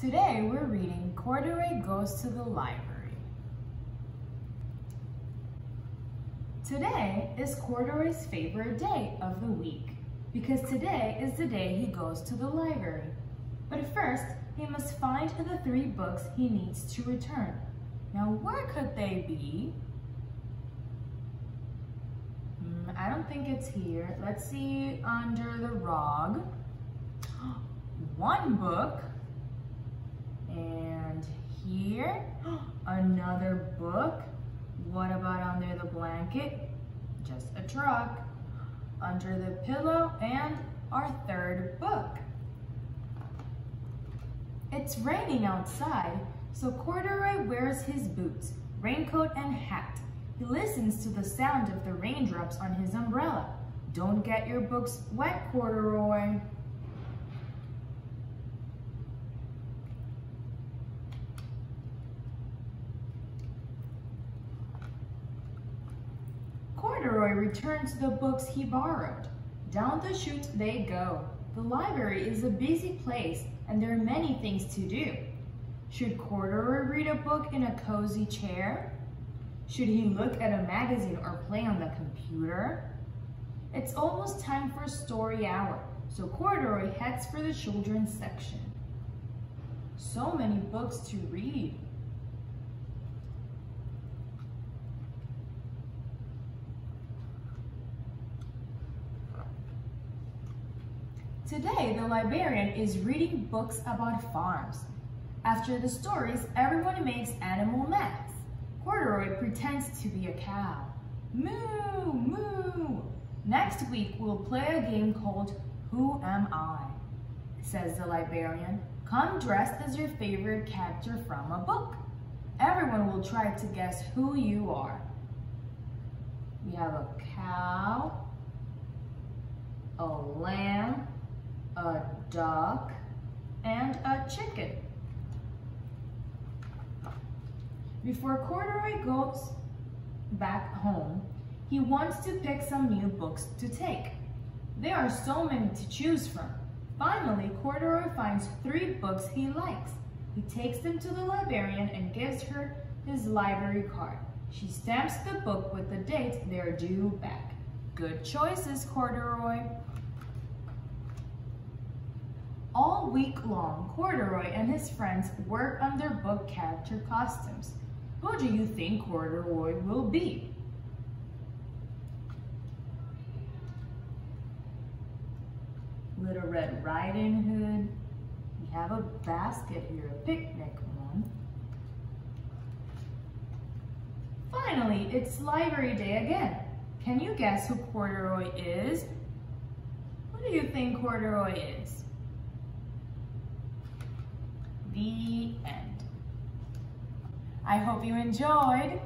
Today we're reading Corduroy Goes to the Library. Today is Corduroy's favorite day of the week because today is the day he goes to the library. But first, he must find the three books he needs to return. Now, where could they be? Hmm, I don't think it's here. Let's see under the rug. One book. And here, another book. What about under the blanket? Just a truck. Under the pillow and our third book. It's raining outside, so Corduroy wears his boots, raincoat, and hat. He listens to the sound of the raindrops on his umbrella. Don't get your books wet, Corduroy. Corduroy returns the books he borrowed. Down the chute they go. The library is a busy place and there are many things to do. Should Corduroy read a book in a cozy chair? Should he look at a magazine or play on the computer? It's almost time for story hour, so Corduroy heads for the children's section. So many books to read. Today, the librarian is reading books about farms. After the stories, everyone makes animal masks. Corduroy pretends to be a cow. Moo, moo. Next week, we'll play a game called Who Am I? Says the librarian. Come dressed as your favorite character from a book. Everyone will try to guess who you are. We have a cow, a lamb, a duck, and a chicken. Before Corduroy goes back home, he wants to pick some new books to take. There are so many to choose from. Finally, Corduroy finds three books he likes. He takes them to the librarian and gives her his library card. She stamps the book with the date they're due back. Good choices, Corduroy. All week long, Corduroy and his friends work on their book character costumes. Who do you think Corduroy will be? Little Red Riding Hood. We have a basket here, a picnic one. Finally, it's library day again. Can you guess who Corduroy is? Who do you think Corduroy is? The end. I hope you enjoyed.